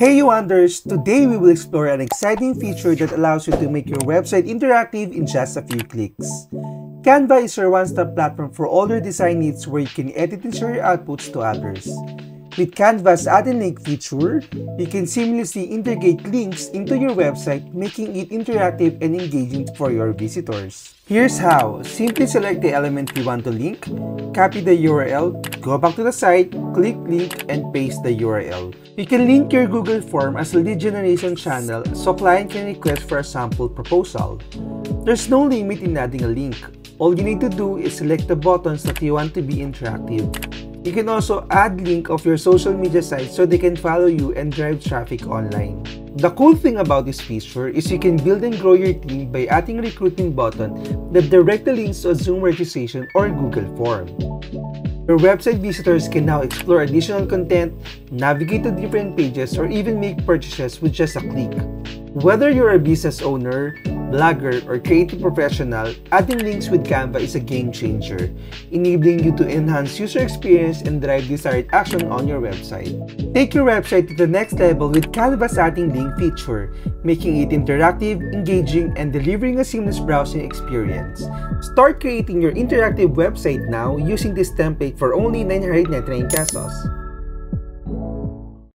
Hey you wonders! Today we will explore an exciting feature that allows you to make your website interactive in just a few clicks. Canva is your one-stop platform for all your design needs where you can edit and share your outputs to others. With Canva's Add a Link feature, you can seamlessly integrate links into your website, making it interactive and engaging for your visitors. Here's how. Simply select the element you want to link, copy the URL, go back to the site, click link, and paste the URL. You can link your Google form as a lead generation channel so client can request for a sample proposal. There's no limit in adding a link. All you need to do is select the buttons that you want to be interactive. You can also add link of your social media site so they can follow you and drive traffic online. The cool thing about this feature is you can build and grow your team by adding recruiting button that directly links to a Zoom registration or Google form. Your website visitors can now explore additional content, navigate to different pages, or even make purchases with just a click. Whether you're a business owner, blogger, or creative professional, adding links with Canva is a game changer, enabling you to enhance user experience and drive desired action on your website. Take your website to the next level with Canva's adding link feature, making it interactive, engaging, and delivering a seamless browsing experience. Start creating your interactive website now using this template for only 999 pesos.